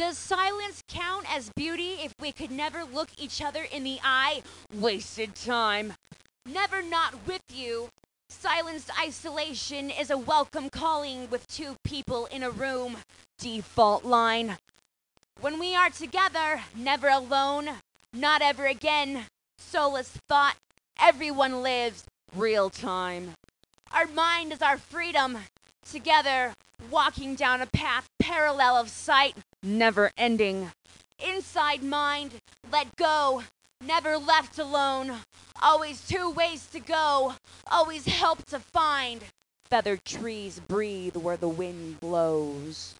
Does silence count as beauty if we could never look each other in the eye? Wasted time. Never not with you. Silenced isolation is a welcome calling with two people in a room. Default line. When we are together, never alone, not ever again. Solace thought, everyone lives real time. Our mind is our freedom. Together, walking down a path parallel of sight, never ending. Inside mind, let go, never left alone. Always two ways to go, always help to find. Feathered trees breathe where the wind blows.